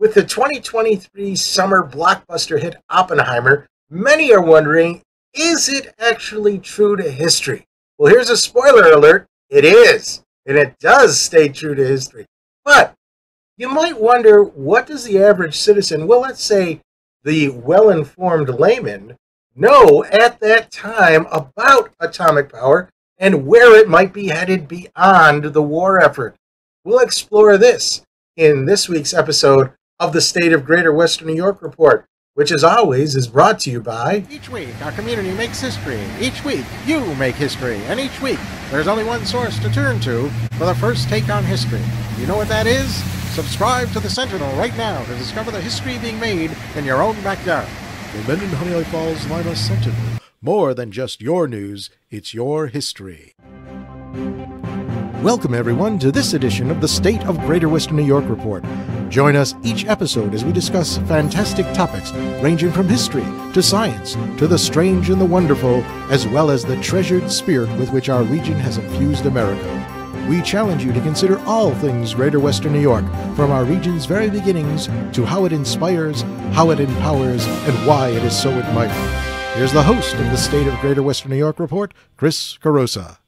With the 2023 summer blockbuster hit Oppenheimer, many are wondering is it actually true to history? Well, here's a spoiler alert it is, and it does stay true to history. But you might wonder what does the average citizen, well, let's say the well informed layman, know at that time about atomic power and where it might be headed beyond the war effort? We'll explore this in this week's episode of the State of Greater Western New York Report, which as always is brought to you by. Each week, our community makes history. Each week, you make history. And each week, there's only one source to turn to for the first take on history. You know what that is? Subscribe to the Sentinel right now to discover the history being made in your own backyard. The Mendon Honeoye Falls Lima Sentinel. More than just your news, it's your history. Welcome, everyone, to this edition of the State of Greater Western New York Report. Join us each episode as we discuss fantastic topics ranging from history to science to the strange and the wonderful, as well as the treasured spirit with which our region has infused America. We challenge you to consider all things Greater Western New York, from our region's very beginnings to how it inspires, how it empowers, and why it is so admired. Here's the host of the State of Greater Western New York Report, Chris Carosa.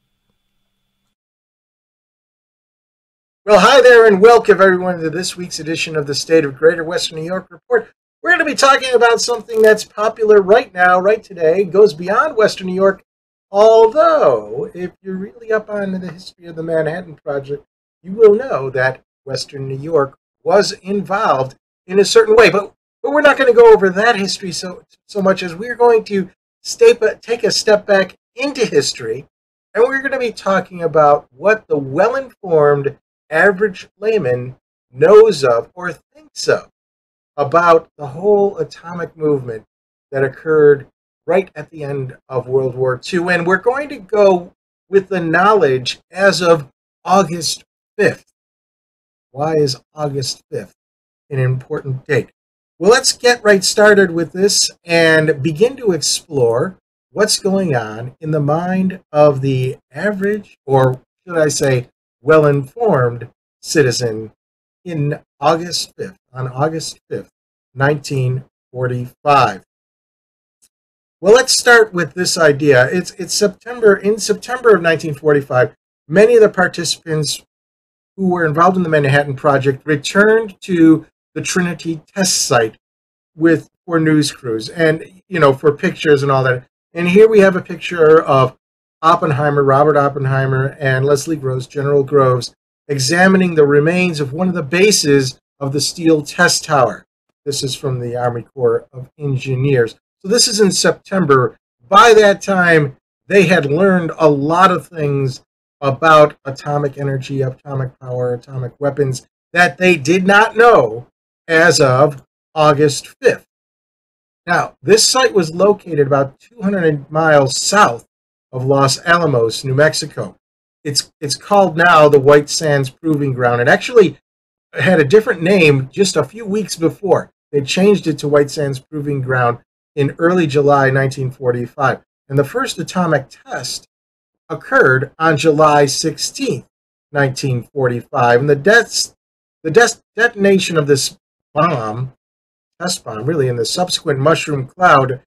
Well, hi there, and welcome everyone to this week's edition of the State of Greater Western New York Report. We're going to be talking about something that's popular right now, right today, goes beyond Western New York. Although, if you're really up on the history of the Manhattan Project, you will know that Western New York was involved in a certain way. But, but we're not going to go over that history so, so much as we're going to stay, take a step back into history, and we're going to be talking about what the well informed average layman knows of or thinks of about the whole atomic movement that occurred right at the end of World War II. And we're going to go with the knowledge as of August 5th. Why is August 5th an important date? Well, let's get right started with this and begin to explore what's going on in the mind of the average, or should I say, well informed citizen in August 5th, on August 5th, 1945. Well, let's start with this idea. It's, it's September, in September of 1945, many of the participants who were involved in the Manhattan Project returned to the Trinity test site with for news crews and you know for pictures and all that. And here we have a picture of Oppenheimer, Robert Oppenheimer, and Leslie Groves, General Groves, examining the remains of one of the bases of the steel test tower. This is from the Army Corps of Engineers. So this is in September. By that time, they had learned a lot of things about atomic energy, atomic power, atomic weapons that they did not know as of August 5th. Now, this site was located about 200 miles south of Los Alamos, New Mexico. It's it's called now the White Sands Proving Ground. It actually had a different name just a few weeks before. They changed it to White Sands Proving Ground in early July 1945. And the first atomic test occurred on July 16, 1945. And the deaths, the de- detonation of this bomb, test bomb, really, in the subsequent mushroom cloud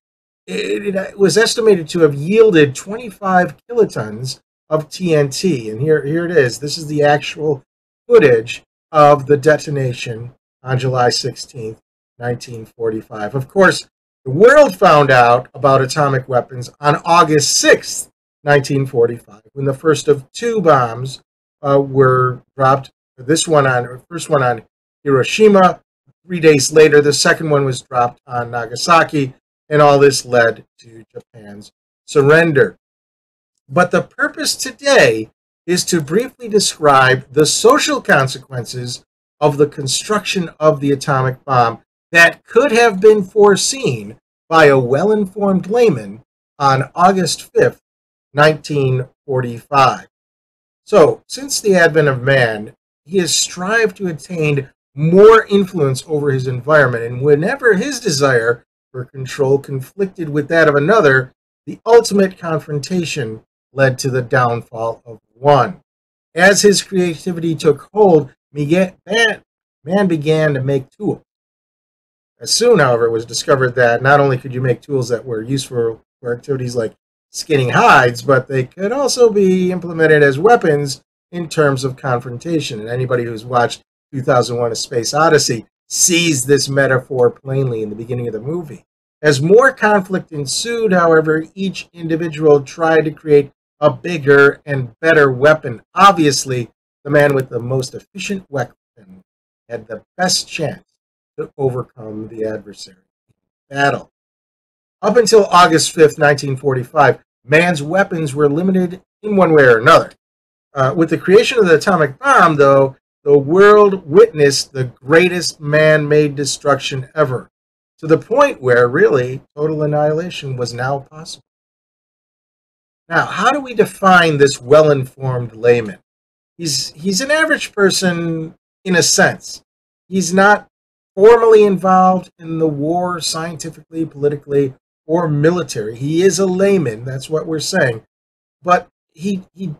it, it, was estimated to have yielded 25 kilotons of TNT. And here, here it is. This is the actual footage of the detonation on July 16th, 1945. Of course, the world found out about atomic weapons on August 6th, 1945, when the first of two bombs uh, were dropped. This one on first one on Hiroshima. Three days later, the second one was dropped on Nagasaki, and all this led to Japan's surrender. But the purpose today is to briefly describe the social consequences of the construction of the atomic bomb that could have been foreseen by a well informed layman on August 5th, 1945. So, since the advent of man, he has strived to attain more influence over his environment, and whenever his desire for control conflicted with that of another, the ultimate confrontation led to the downfall of one. As his creativity took hold, man began to make tools. As soon, however, it was discovered that not only could you make tools that were useful for activities like skinning hides, but they could also be implemented as weapons in terms of confrontation. And anybody who's watched 2001 A Space Odyssey sees this metaphor plainly in the beginning of the movie. As more conflict ensued, however, each individual tried to create a bigger and better weapon. Obviously, the man with the most efficient weapon had the best chance to overcome the adversary in battle. Up until August 5th, 1945, man's weapons were limited in one way or another. Uh, with the creation of the atomic bomb, though, the world witnessed the greatest man made destruction ever, to the point where, really, total annihilation was now possible. Now, how do we define this well informed layman? He's, he's an average person in a sense. He's not formally involved in the war scientifically, politically, or military. He is a layman, that's what we're saying. But he, he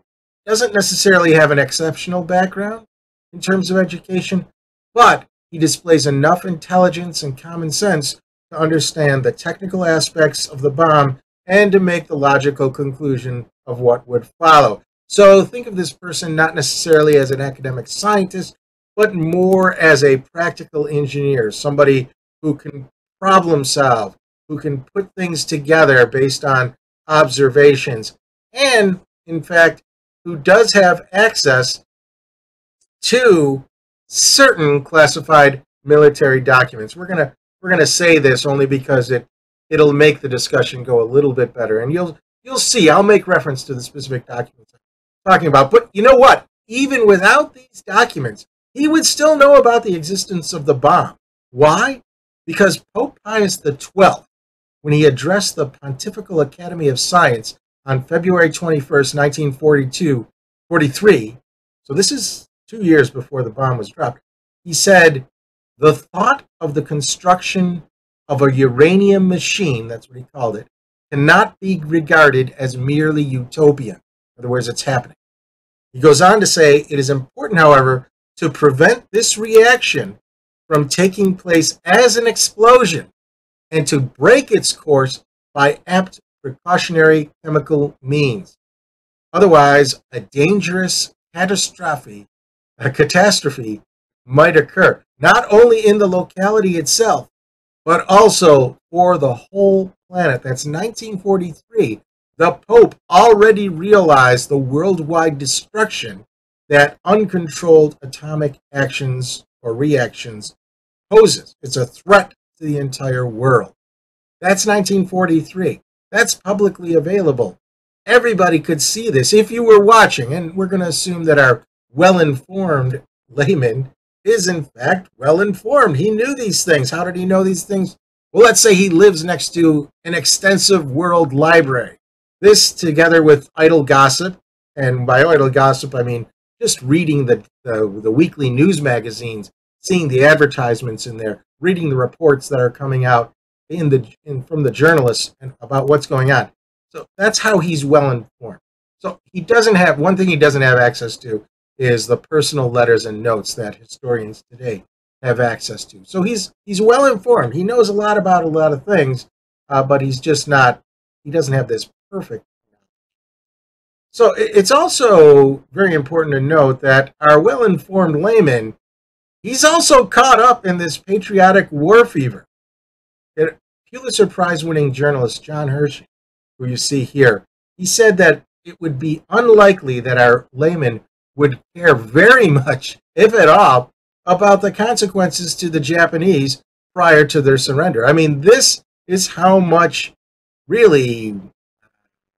doesn't necessarily have an exceptional background in terms of education, but he displays enough intelligence and common sense to understand the technical aspects of the bomb and to make the logical conclusion of what would follow. So think of this person not necessarily as an academic scientist, but more as a practical engineer, somebody who can problem solve, who can put things together based on observations, and in fact, who does have access to certain classified military documents. We're gonna we're gonna say this only because it it'll make the discussion go a little bit better, and you'll you'll see. I'll make reference to the specific documents I'm talking about. But you know what? Even without these documents, he would still know about the existence of the bomb. Why? Because Pope Pius XII when he addressed the Pontifical Academy of Science on February 21st, 1942, 43. So this is two years before the bomb was dropped. He said, the thought of the construction of a uranium machine, that's what he called it, cannot be regarded as merely utopian. In other words, it's happening. He goes on to say, it is important, however, to prevent this reaction from taking place as an explosion and to break its course by apt precautionary chemical means. Otherwise, a dangerous catastrophe, a catastrophe might occur, not only in the locality itself, but also for the whole planet. That's 1943. The Pope already realized the worldwide destruction that uncontrolled atomic actions or reactions poses. It's a threat to the entire world. That's 1943. That's publicly available. Everybody could see this if you were watching, and we're going to assume that our well informed layman is, in fact, well informed. He knew these things. How did he know these things? Well, let's say he lives next to an extensive world library. This, together with idle gossip, and by idle gossip, I mean just reading the, the, the weekly news magazines, seeing the advertisements in there, reading the reports that are coming out in the in, from the journalists about what's going on. So that's how he's well informed. So he doesn't have one thing he doesn't have access to is the personal letters and notes that historians today have access to. So he's he's well informed. He knows a lot about a lot of things, uh, but he's just not. He doesn't have this perfect. So it's also very important to note that our well-informed layman He's also caught up in this patriotic war fever. Pulitzer Prize winning journalist John Hersey, who you see here, he said that it would be unlikely that our layman would care very much, if at all, about the consequences to the Japanese prior to their surrender. I mean, this is how much really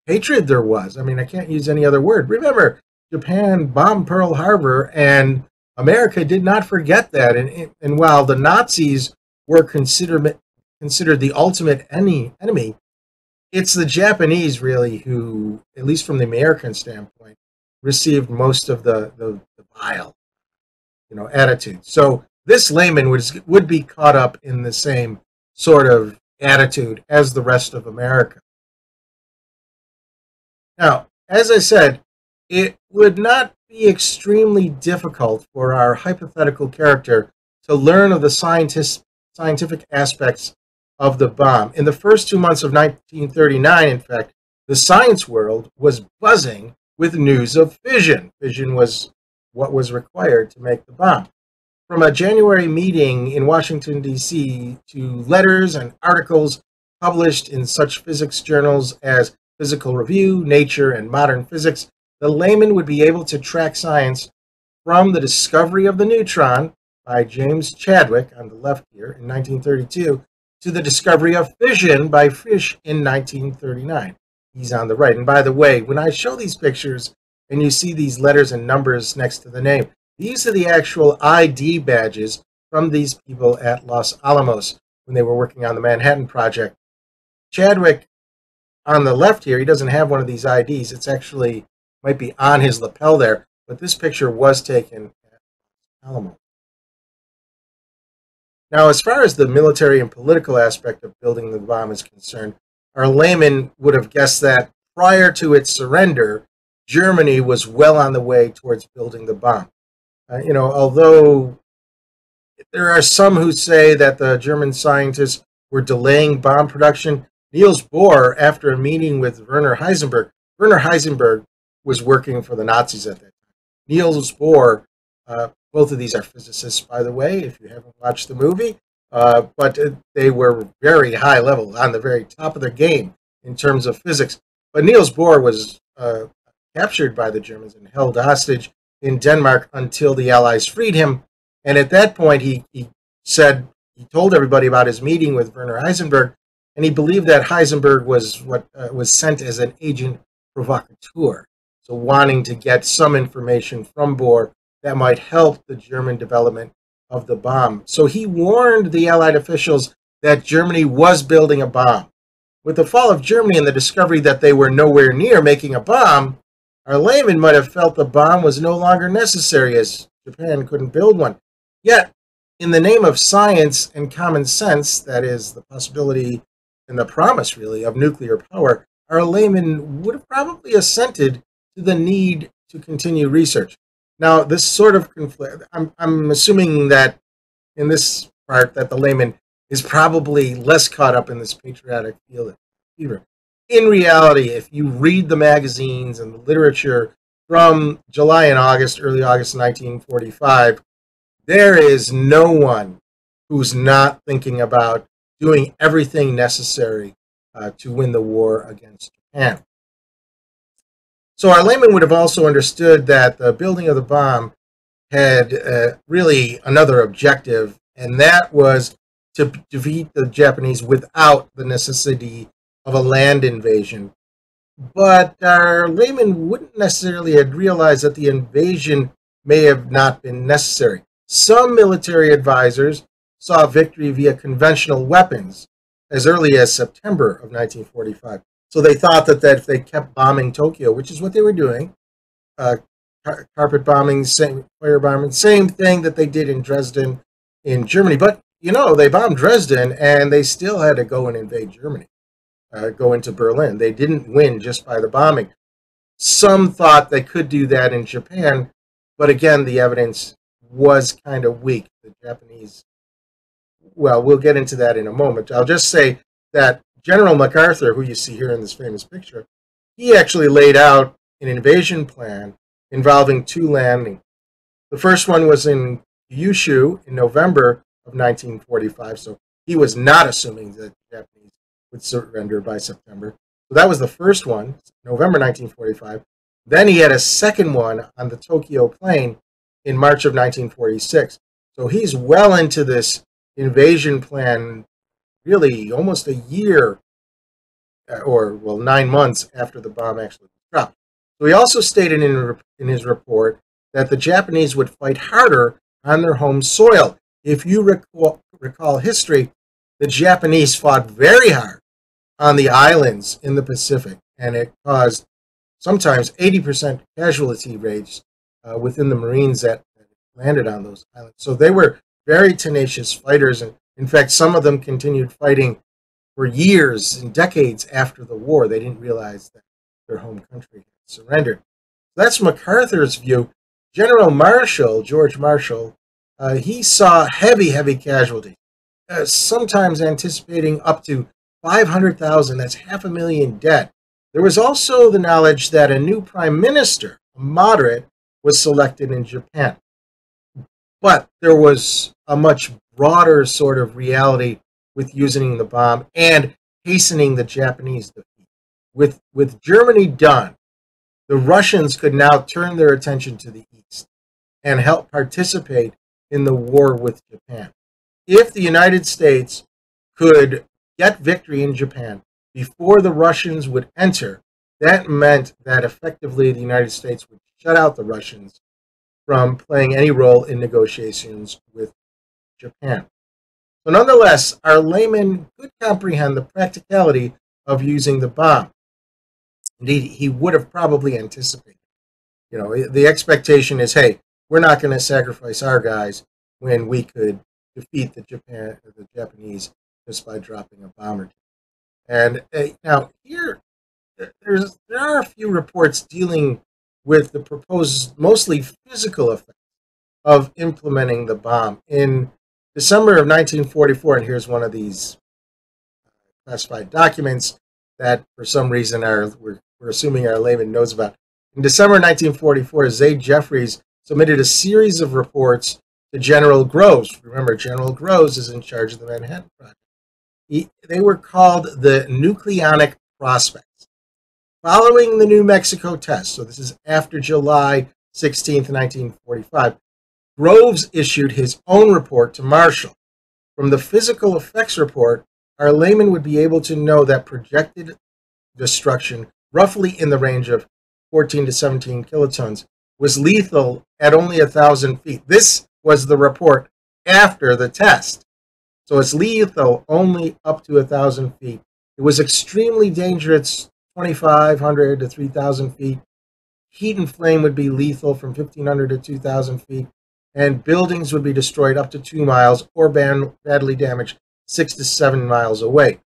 hatred there was. I mean, I can't use any other word. Remember, Japan bombed Pearl Harbor and America did not forget that. And, and while the Nazis were considered, considered the ultimate enemy, enemy, it's the Japanese really who, at least from the American standpoint, received most of the, the, the vile, you know, attitude. So this layman would, would be caught up in the same sort of attitude as the rest of America. Now, as I said, it would not be extremely difficult for our hypothetical character to learn of the scientist's scientific aspects of the bomb. In the first two months of 1939, in fact, the science world was buzzing with news of fission. Fission was what was required to make the bomb. From a January meeting in Washington, D.C., to letters and articles published in such physics journals as Physical Review, Nature, and Modern Physics, the layman would be able to track science from the discovery of the neutron by James Chadwick on the left here in 1932 to the discovery of fission by Frisch in 1939. He's on the right. And by the way, when I show these pictures and you see these letters and numbers next to the name, these are the actual ID badges from these people at Los Alamos when they were working on the Manhattan Project. Chadwick on the left here, he doesn't have one of these IDs. It's actually might be on his lapel there, but this picture was taken at Alamo. Now, as far as the military and political aspect of building the bomb is concerned, our layman would have guessed that prior to its surrender, Germany was well on the way towards building the bomb. Uh, you know, although there are some who say that the German scientists were delaying bomb production, Niels Bohr, after a meeting with Werner Heisenberg, Werner Heisenberg was working for the Nazis at that time. Niels Bohr, uh, both of these are physicists, by the way, if you haven't watched the movie, uh, but they were very high level, on the very top of their game in terms of physics. But Niels Bohr was uh, captured by the Germans and held hostage in Denmark until the Allies freed him. And at that point, he, he said, he told everybody about his meeting with Werner Heisenberg, and he believed that Heisenberg was what uh, was sent as an agent provocateur, so wanting to get some information from Bohr that might help the German development of the bomb. So he warned the Allied officials that Germany was building a bomb. With the fall of Germany and the discovery that they were nowhere near making a bomb, our layman might have felt the bomb was no longer necessary as Japan couldn't build one. Yet, in the name of science and common sense, that is, the possibility and the promise, really, of nuclear power, our layman would have probably assented to the need to continue research. Now, this sort of conflict, I'm, I'm assuming that in this part that the layman is probably less caught up in this patriotic fever in reality, if you read the magazines and the literature from July and August, early August 1945, there is no one who's not thinking about doing everything necessary uh, to win the war against Japan. So our layman would have also understood that the building of the bomb had uh, really another objective, and that was to defeat the Japanese without the necessity of a land invasion. But our layman wouldn't necessarily have realized that the invasion may have not been necessary. Some military advisors saw victory via conventional weapons as early as September of 1945. So they thought that, that if they kept bombing Tokyo, which is what they were doing, uh, car- carpet bombing, same, fire bombing, same thing that they did in Dresden in Germany. But, you know, they bombed Dresden and they still had to go and invade Germany uh, go into Berlin. They didn't win just by the bombing. Some thought they could do that in Japan, but again, the evidence was kind of weak. The Japanese, well, we'll get into that in a moment. I'll just say that General MacArthur, who you see here in this famous picture, he actually laid out an invasion plan involving two landings. The first one was in Kyushu in November of 1945, so he was not assuming that the Japanese would surrender by September. So that was the first one, November 1945. Then he had a second one on the Tokyo plain in March of 1946. So he's well into this invasion plan, really almost a year uh, or, well, nine months after the bomb actually dropped. So he also stated in, in his report that the Japanese would fight harder on their home soil. If you recall, recall history, the Japanese fought very hard on the islands in the Pacific, and it caused sometimes 80% casualty rates uh, within the Marines that landed on those islands. So they were very tenacious fighters, and in fact, some of them continued fighting for years and decades after the war. They didn't realize that their home country had surrendered. That's MacArthur's view. General Marshall, George Marshall, uh, he saw heavy, heavy casualties. uh, sometimes anticipating up to 500,000, that's half a million dead. There was also the knowledge that a new prime minister, a moderate, was selected in Japan. But there was a much broader sort of reality with using the bomb and hastening the Japanese defeat. With, with Germany done, the Russians could now turn their attention to the east and help participate in the war with Japan. If the United States could get victory in Japan before the Russians would enter, that meant that effectively the United States would shut out the Russians from playing any role in negotiations with Japan. So, nonetheless, our layman could comprehend the practicality of using the bomb. Indeed, he would have probably anticipated. You know, the expectation is, hey, we're not going to sacrifice our guys when we could defeat the Japan, the Japanese just by dropping a bomb or two. And uh, now here, there's there are a few reports dealing with the proposed mostly physical effects of implementing the bomb in December of 1944. And here's one of these uh, classified documents that, for some reason, are we're, we're assuming our layman knows about. In December 1944, Zay Jeffries submitted a series of reports to General Groves. Remember, General Groves is in charge of the Manhattan Project. He, they were called the nucleonic prospects. Following the New Mexico test, so this is after July 16, 1945, Groves issued his own report to Marshall. From the physical effects report, our layman would be able to know that projected destruction, roughly in the range of 14 to 17 kilotons, was lethal at only a thousand feet. This was the report after the test. So it's lethal only up to a thousand feet. It was extremely dangerous, 2,500 to 3,000 feet. Heat and flame would be lethal from 1,500 to 2,000 feet, and buildings would be destroyed up to two miles or badly damaged six to seven miles away.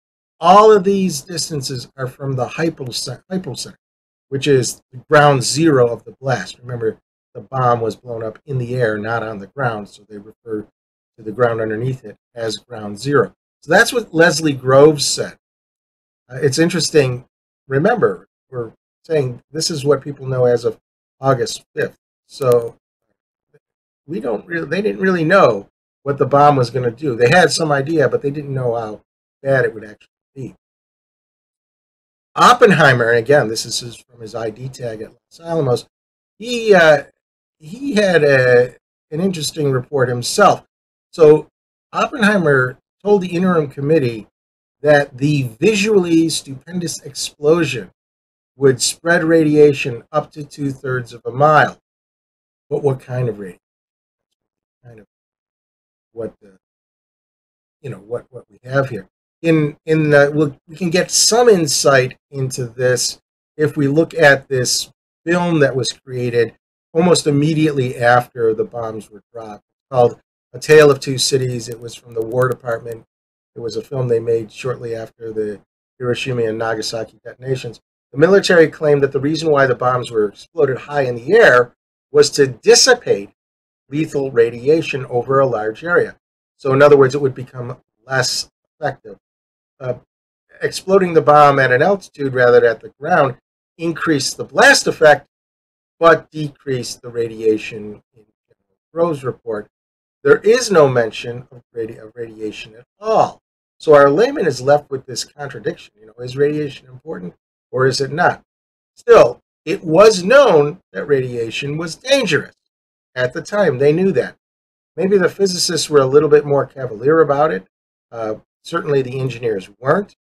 All of these distances are from the hypocenter, which is the ground zero of the blast. Remember, the bomb was blown up in the air, not on the ground, so they refer to the ground underneath it as ground zero. So that's what Leslie Groves said. Uh, it's interesting. Remember, we're saying this is what people know as of August 5th. So we don't really, they didn't really know what the bomb was going to do. They had some idea, but they didn't know how bad it would actually be. Oppenheimer, and again, this is from his ID tag at Los Alamos. He uh, he had a, an interesting report himself. So Oppenheimer told the interim committee that the visually stupendous explosion would spread radiation up to two thirds of a mile. But what kind of radiation? Kind of what the you know what what we have here. In in the, we'll, we can get some insight into this if we look at this film that was created almost immediately after the bombs were dropped. It's called a Tale of Two Cities. It was from the War Department. It was a film they made shortly after the Hiroshima and Nagasaki detonations. The military claimed that the reason why the bombs were exploded high in the air was to dissipate lethal radiation over a large area. So, in other words, it would become less effective. Uh, exploding the bomb at an altitude rather than at the ground increased the blast effect, but decreased the radiation in General Groves' report there is no mention of, radi- of radiation at all. So our layman is left with this contradiction. You know, is radiation important or is it not? Still, it was known that radiation was dangerous at the time. They knew that. Maybe the physicists were a little bit more cavalier about it. Uh, certainly, the engineers weren't.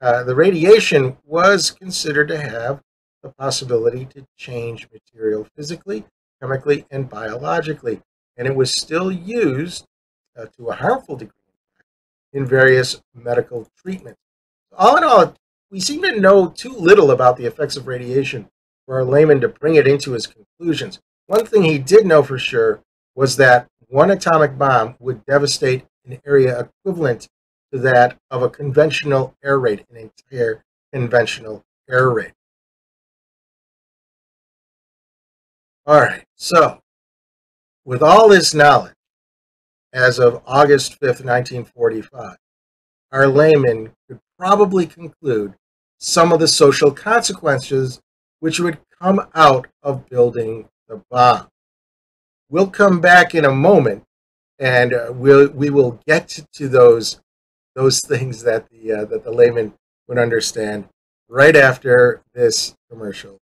Uh, the radiation was considered to have the possibility to change material physically, chemically, and biologically and it was still used uh, to a harmful degree in various medical treatments. All in all, we seem to know too little about the effects of radiation for our layman to bring it into his conclusions. One thing he did know for sure was that one atomic bomb would devastate an area equivalent to that of a conventional air raid, an entire conventional air raid. All right, so with all this knowledge as of August 5th, 1945, our layman could probably conclude some of the social consequences which would come out of building the bomb. We'll come back in a moment and uh, we'll, we will get to those, those things that the, uh, that the layman would understand right after this commercial.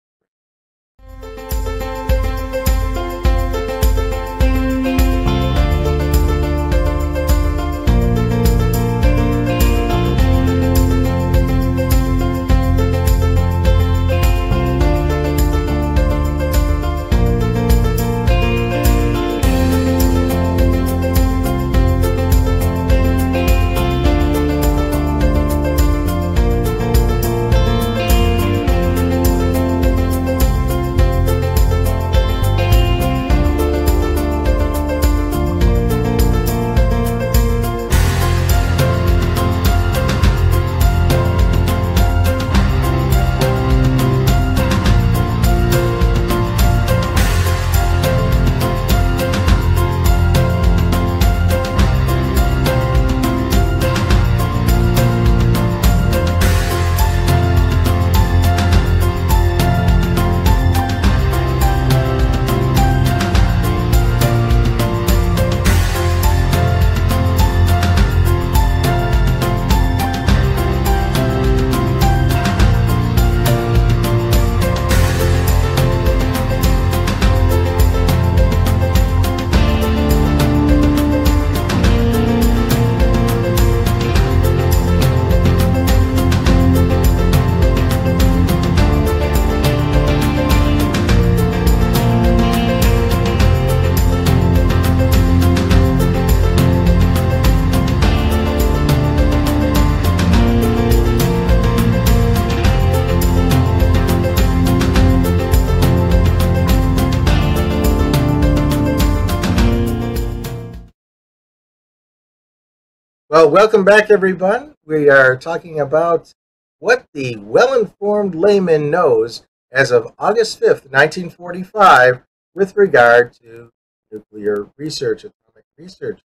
Well, welcome back, everyone. We are talking about what the well informed layman knows as of August 5th, 1945, with regard to nuclear research, atomic research.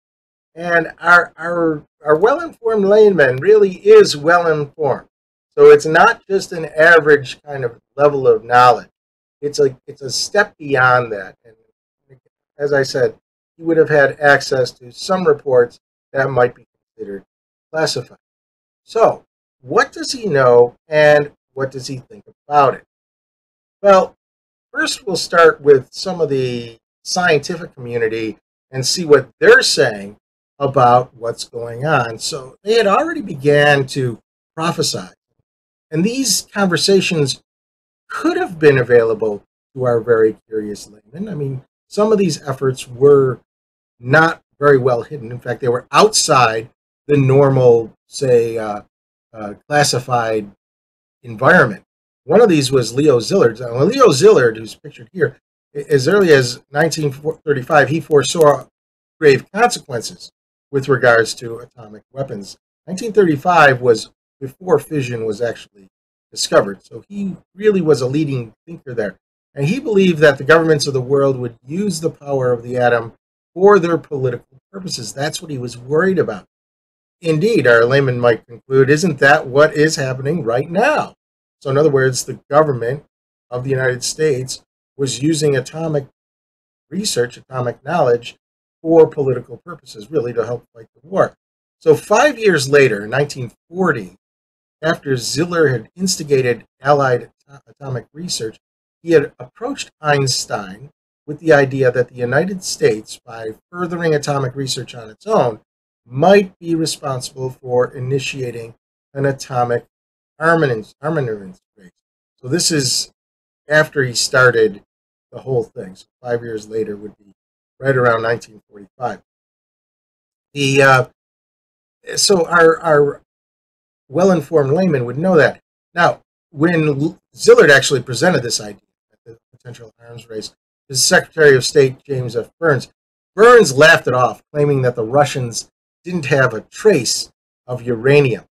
And our, our, our well informed layman really is well informed. So it's not just an average kind of level of knowledge. It's a, it's a step beyond that. And as I said, he would have had access to some reports that might be considered classified. So, what does he know and what does he think about it? Well, first we'll start with some of the scientific community and see what they're saying about what's going on. So they had already began to prophesy. And these conversations could have been available to our very curious layman. I mean, some of these efforts were not very well hidden. In fact, they were outside the normal, say, uh, uh, classified environment. One of these was Leo Szilard. Now, Leo Szilard, who's pictured here, as early as 1935, he foresaw grave consequences with regards to atomic weapons. 1935 was before fission was actually discovered, so he really was a leading thinker there. And he believed that the governments of the world would use the power of the atom for their political purposes. That's what he was worried about. Indeed, our layman might conclude, isn't that what is happening right now? So, in other words, the government of the United States was using atomic research, atomic knowledge, for political purposes, really to help fight the war. So, five years later, in 1940, after Szilard had instigated Allied atomic research, he had approached Einstein with the idea that the United States, by furthering atomic research on its own, might be responsible for initiating an atomic armaments, race. So this is after he started the whole thing. So five years later would be right around 1945. The uh, so our our well-informed layman would know that. Now, when Szilard actually presented this idea, at the potential arms race, his Secretary of State James F. Byrnes, Byrnes laughed it off, claiming that the Russians didn't have a trace of uranium.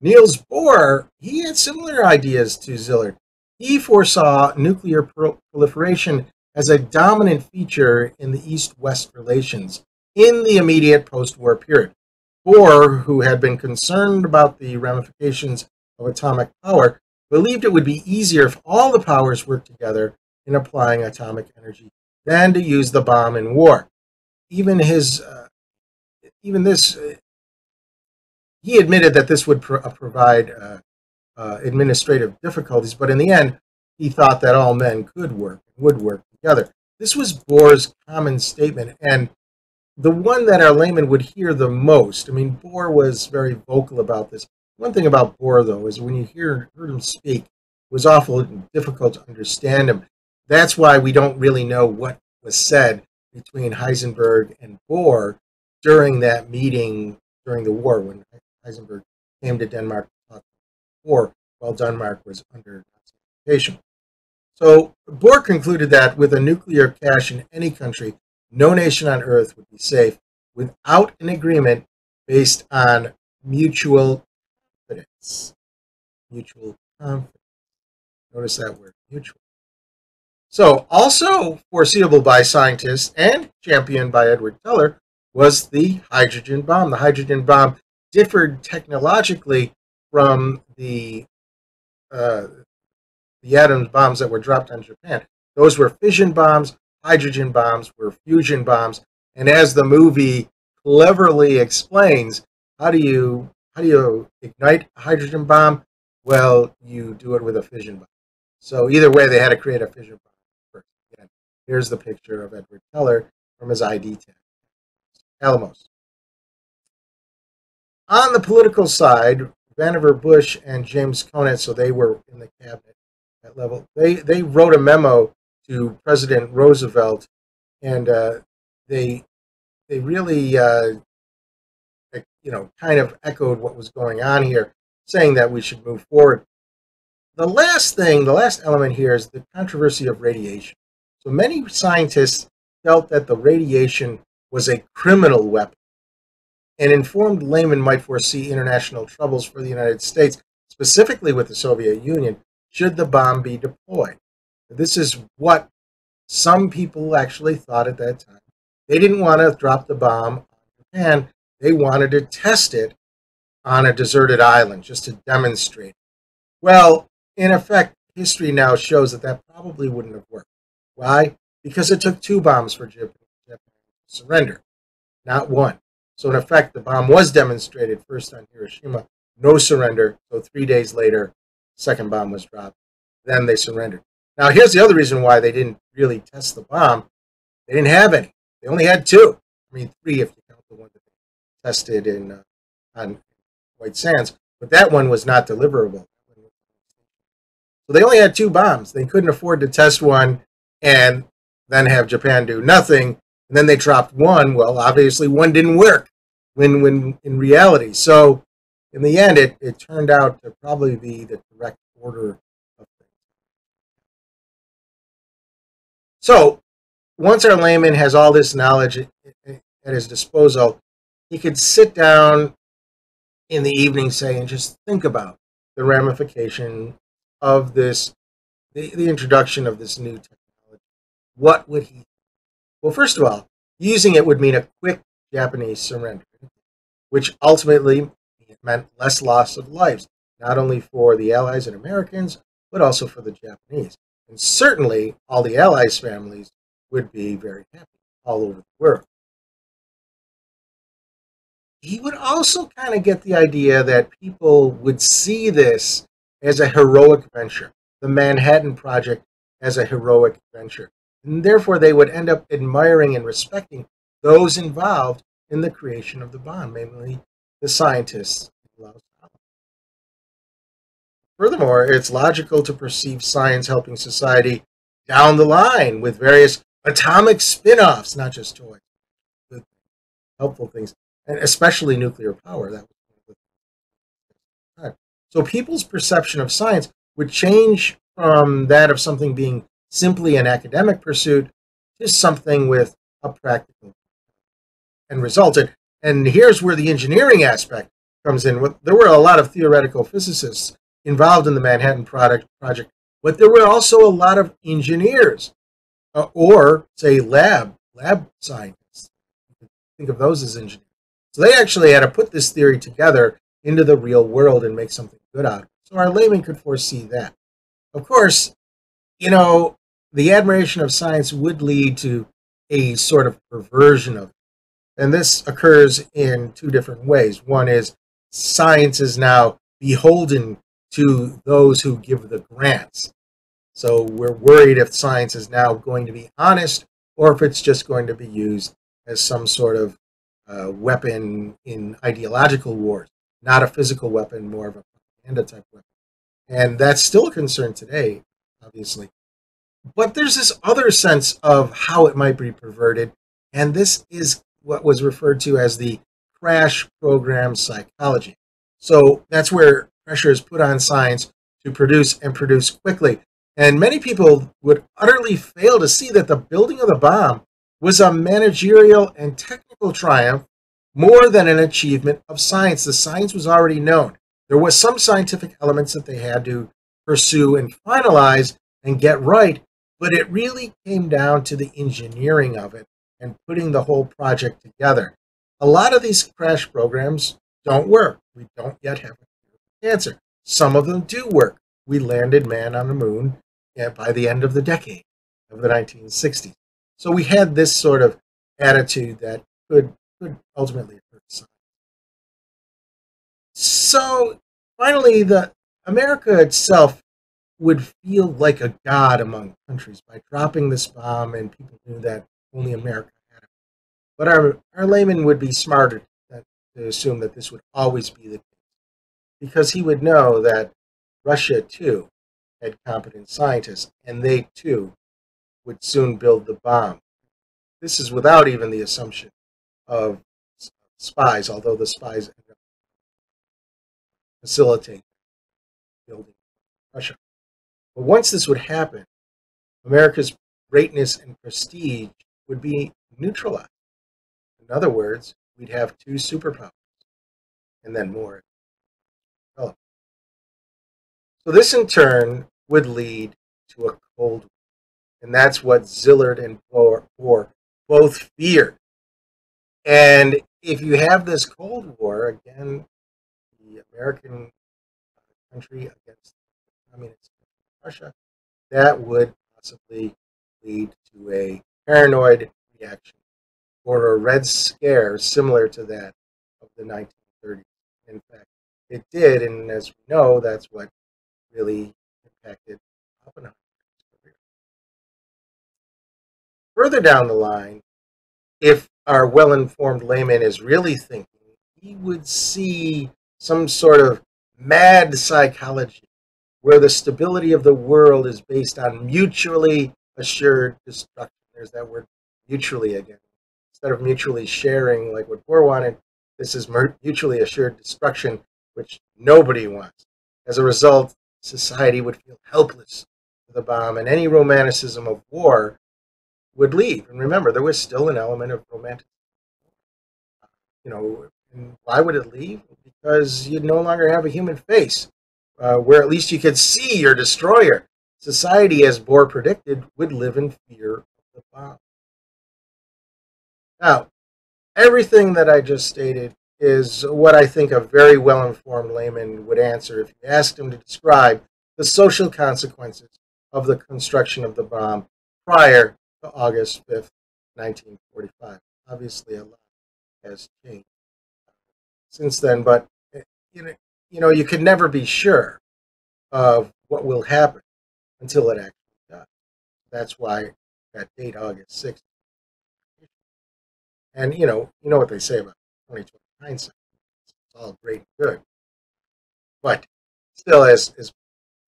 Niels Bohr, he had similar ideas to Szilard. He foresaw nuclear proliferation as a dominant feature in the East-West relations in the immediate post war period. Bohr, who had been concerned about the ramifications of atomic power, believed it would be easier if all the powers worked together in applying atomic energy than to use the bomb in war. Even his, uh, even this, uh, he admitted that this would uh, provide uh, uh, administrative difficulties, but in the end, he thought that all men could work and would work together. This was Bohr's common statement, and the one that our layman would hear the most. I mean, Bohr was very vocal about this. One thing about Bohr, though, is when you hear heard him speak, it was awful difficult to understand him. That's why we don't really know what was said between Heisenberg and Bohr during that meeting during the war when Heisenberg came to Denmark to talk war while Denmark was under occupation. So Bohr concluded that with a nuclear cache in any country, no nation on earth would be safe without an agreement based on mutual confidence. Mutual confidence. Notice that word, mutual. So, also foreseeable by scientists and championed by Edward Teller was the hydrogen bomb. The hydrogen bomb differed technologically from the uh, the atom bombs that were dropped on Japan. Those were fission bombs. Hydrogen bombs were fusion bombs. And as the movie cleverly explains, how do you how do you ignite a hydrogen bomb? Well, you do it with a fission bomb. So either way, they had to create a fission bomb. Here's the picture of Edward Teller from his ID tag. Alamos. On the political side, Vannevar Bush and James Conant, so they were in the cabinet at level, they, they wrote a memo to President Roosevelt, and uh, they they really uh, you know kind of echoed what was going on here, saying that we should move forward. The last thing, the last element here is the controversy of radiation. So many scientists felt that the radiation was a criminal weapon. An informed layman might foresee international troubles for the United States, specifically with the Soviet Union, should the bomb be deployed. This is what some people actually thought at that time. They didn't want to drop the bomb on Japan, they wanted to test it on a deserted island just to demonstrate. Well, in effect, history now shows that that probably wouldn't have worked. Why? Because it took two bombs for Japan surrender, not one. So, in effect, the bomb was demonstrated first on Hiroshima, no surrender. So, three days later, second bomb was dropped. Then they surrendered. Now, here's the other reason why they didn't really test the bomb. They didn't have any. They only had two. I mean, three if you count the one that they tested in uh, on White Sands. But that one was not deliverable. So they only had two bombs. They couldn't afford to test one and then have Japan do nothing. And then they dropped one. Well, obviously one didn't work when, when in reality. So in the end, it, it turned out to probably be the correct order of things. So once our layman has all this knowledge at his disposal, he could sit down in the evening, say, and just think about the ramification of this, the, the introduction of this new technology what would he? Well, first of all, using it would mean a quick Japanese surrender, which ultimately meant less loss of lives, not only for the Allies and Americans, but also for the Japanese. And certainly, all the Allies' families would be very happy all over the world. He would also kind of get the idea that people would see this as a heroic venture, the Manhattan Project as a heroic venture. And therefore, they would end up admiring and respecting those involved in the creation of the bomb, mainly the scientists. Furthermore, it's logical to perceive science helping society down the line with various atomic spin offs, not just toys, but helpful things, and especially nuclear power. That was so people's perception of science would change from that of something being simply an academic pursuit to something with a practical and resulted. And here's where the engineering aspect comes in. There were a lot of theoretical physicists involved in the Manhattan product project, but there were also a lot of engineers uh, or say lab lab scientists. think of those as engineers. So they actually had to put this theory together into the real world and make something good out of it. So our layman could foresee that. Of course, you know, the admiration of science would lead to a sort of perversion of it. And this occurs in two different ways. One is science is now beholden to those who give the grants. So we're worried if science is now going to be honest or if it's just going to be used as some sort of uh, weapon in ideological wars, not a physical weapon, more of a propaganda type weapon. And that's still a concern today, obviously. But there's this other sense of how it might be perverted, and this is what was referred to as the crash program psychology. So that's where pressure is put on science to produce and produce quickly. And many people would utterly fail to see that the building of the bomb was a managerial and technical triumph more than an achievement of science. The science was already known. There was some scientific elements that they had to pursue and finalize and get right, but it really came down to the engineering of it and putting the whole project together. A lot of these crash programs don't work. We don't yet have a answer. Some of them do work. We landed man on the moon by the end of the decade of the 1960s. So we had this sort of attitude that could could ultimately hurt science. So finally, the America itself would feel like a god among countries by dropping this bomb, and people knew that only America had it. But our, our layman would be smarter that, to assume that this would always be the case, because he would know that Russia, too, had competent scientists, and they, too, would soon build the bomb. This is without even the assumption of spies, although the spies facilitate building Russia. But once this would happen, America's greatness and prestige would be neutralized. In other words, we'd have two superpowers and then more. So this in turn would lead to a Cold War. And that's what Szilard and Bohr both feared. And if you have this Cold War, again, the American country against communist Russia, that would possibly lead to a paranoid reaction or a red scare similar to that of the 1930s. In fact, it did, and as we know, that's what really impacted Oppenheimer's career. Further down the line, if our well informed layman is really thinking, he would see some sort of mad psychology where the stability of the world is based on mutually assured destruction. There's that word mutually again. Instead of mutually sharing, like what Bohr wanted, this is mutually assured destruction, which nobody wants. As a result, society would feel helpless to the bomb, and any romanticism of war would leave. And remember, there was still an element of romanticism. You know, why would it leave? Because you'd no longer have a human face uh, where at least you could see your destroyer. Society, as Bohr predicted, would live in fear of the bomb. Now, everything that I just stated is what I think a very well informed layman would answer if you asked him to describe the social consequences of the construction of the bomb prior to August 5th, 1945. Obviously, a lot has changed since then, but eh, you know, you know, you can never be sure of what will happen until it actually does. That's why that date, August 6th. And you know, you know what they say about 2020 hindsight. It's all great and good. But still, as as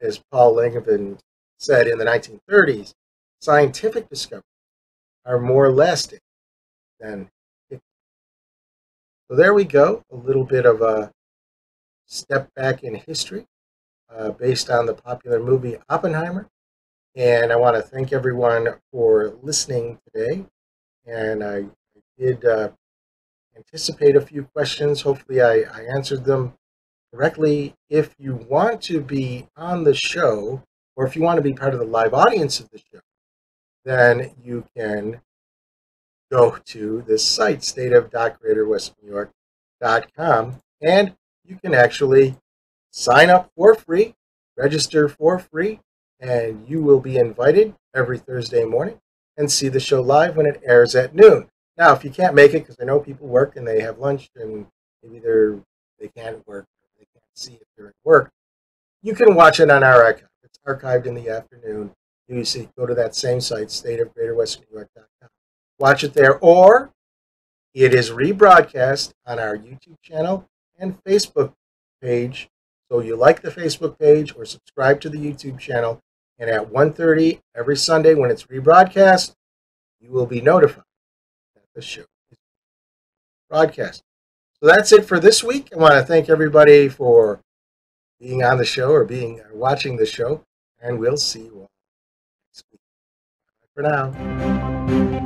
as Paul Langevin said in the 1930s, scientific discoveries are more lasting than so there we go, a little bit of a step back in history uh, based on the popular movie Oppenheimer. And I want to thank everyone for listening today. And I, I did uh, anticipate a few questions. Hopefully, I, I answered them correctly. If you want to be on the show, or if you want to be part of the live audience of the show, then you can go to this site, stateof.greaterwesternnewyork.com, and you can actually sign up for free, register for free, and you will be invited every Thursday morning and see the show live when it airs at noon. Now, if you can't make it, because I know people work and they have lunch and maybe they're they can't work, they can't see it during work, you can watch it on our archive. It's archived in the afternoon. You see, go to that same site, stateofgreaterwesternnewyork.com. Watch it there, or it is rebroadcast on our YouTube channel and Facebook page. So you like the Facebook page or subscribe to the YouTube channel, and at 1.30 every Sunday when it's rebroadcast, you will be notified that the show is broadcast. So that's it for this week. I want to thank everybody for being on the show or being or watching the show, and we'll see you all next week. Bye for now.